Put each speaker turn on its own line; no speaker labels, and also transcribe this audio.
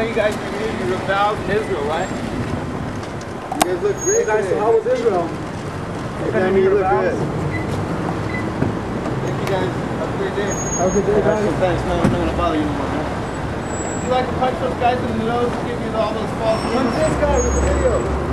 know you guys are here, you rebelled in Israel, right?
You guys look great.
Hey guys, so how was Israel?
Hey, you look good. Thank you guys. Have a great day.
Have a good day, guys.
Thanks, man. I'm not gonna bother you anymore. man.
You like to punch those guys in the nose to give you all those false
Punch this guy with the video.